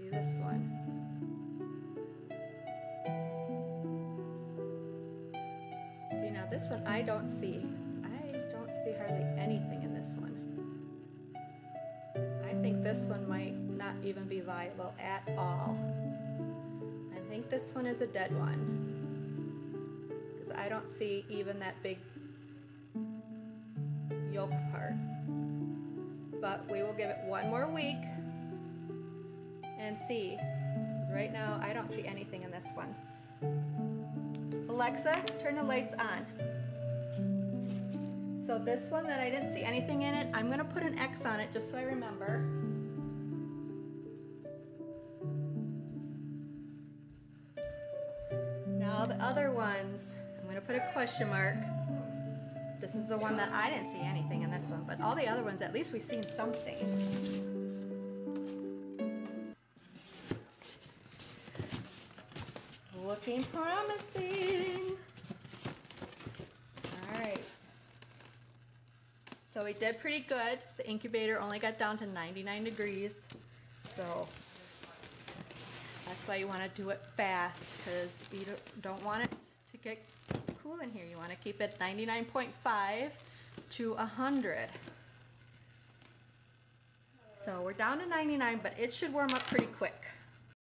see this one. See now this one I don't see. I don't see hardly anything in this one. I think this one might not even be viable at all. I think this one is a dead one. Because I don't see even that big yolk part. But we will give it one more week and see. Because right now I don't see anything in this one. Alexa, turn the lights on. So this one that I didn't see anything in it, I'm gonna put an X on it just so I remember. Now the other ones, I'm gonna put a question mark. This is the one that I didn't see anything in this one, but all the other ones, at least we've seen something. Looking promising. All right. So we did pretty good. The incubator only got down to 99 degrees. So that's why you want to do it fast because you don't- want it to get cool in here. You want to keep it 99.5 to 100. So we're down to 99, but it should warm up pretty quick.